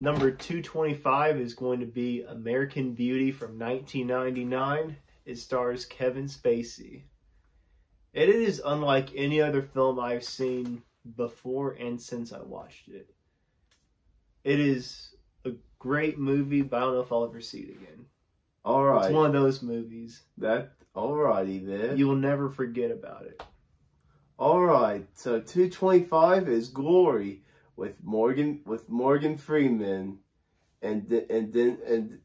Number 225 is going to be American Beauty from 1999. It stars Kevin Spacey. It is unlike any other film I've seen before and since I watched it. It is a great movie, but I don't know if I'll ever see it again. All right. It's one of those movies. That alrighty then. You will never forget about it. All right. So 225 is Glory with Morgan with Morgan Freeman, and and then and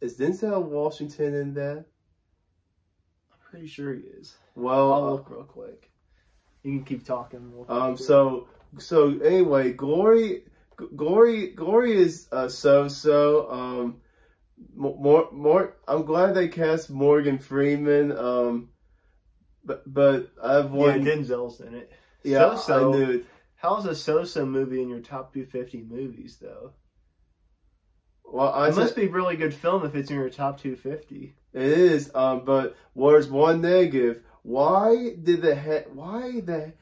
is Denzel Washington in that? I'm pretty sure he is. Well, I'll uh, look real quick. You can keep talking. Um. So so anyway, Glory, Glory, Glory is uh so so um. More, more. I'm glad they cast Morgan Freeman. Um, but but I've yeah. Denzel's in it. Yeah, So-so. I knew it. How's a so-so movie in your top 250 movies, though? Well, I It must be really good film if it's in your top 250. It is, um, but there's one negative. Why did the heck? Why the?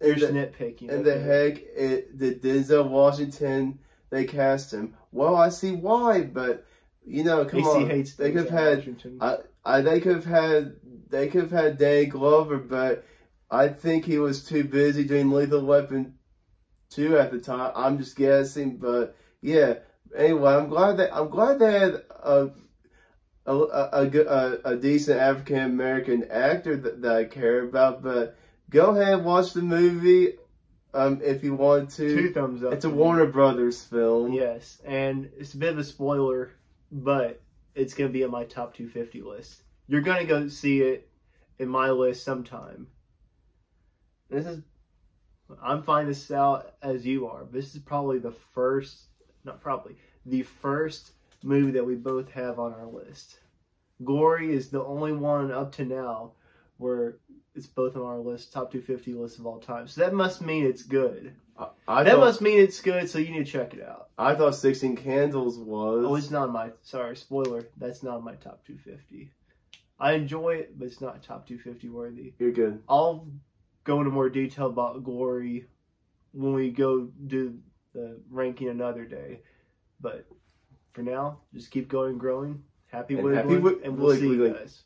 There's the, nitpicking. And the heck it, did Denzel Washington? They cast him. Well, I see why, but you know, come AC on, hates they could have had. I, I they could have had they could have had Danny Glover, but I think he was too busy doing Lethal Weapon two at the time. I'm just guessing, but yeah. Anyway, I'm glad that I'm glad they had a a a, a, a, a decent African American actor that, that I care about. But go ahead and watch the movie um, if you want to. Two thumbs up. It's a. Warner Brothers film. Yes, and it's a bit of a spoiler, but it's going to be on my top 250 list. You're going to go see it in my list sometime. This is, I'm finding this out as you are. This is probably the first, not probably, the first movie that we both have on our list. Glory is the only one up to now where it's both on our list, top 250 list of all time. So that must mean it's good. I, I that thought must mean it's good, so you need to check it out. I thought Sixteen Candles was. Oh, it's not my. Sorry, spoiler. That's not my top 250. I enjoy it, but it's not top 250 worthy. You're good. I'll go into more detail about Glory when we go do the ranking another day. But for now, just keep going, growing. Happy And wiggling, happy and we'll see you guys.